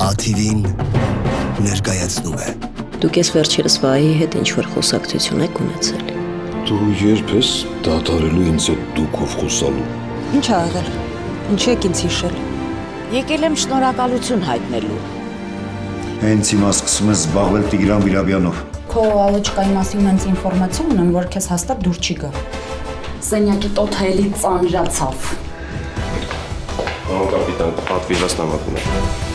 ATV-ին ներկայացնում է Դուք ես վերջերս վայի հետ ինչ-որ խոսակցություն եք ունեցել։ Դու երբ ես դադարելու ինձ այդ դուքով խոսալու։ Ինչ ա եղել։ Ինչի եք ինձ հիշել։ Եկել եմ շնորհակալություն հայտնելու։ Հենց հիմա սկսում ես զբաղվել Տիգրան Վիրաբյանով։ Քո ալոճկայի մասին ինձ ինֆորմացիա ունեմ, որ քեզ հաստատ դուր չի գա։ Սենյակի տոթայելի ծանրացավ։ Պարոն կապիտան, պատվի հաստամակում է։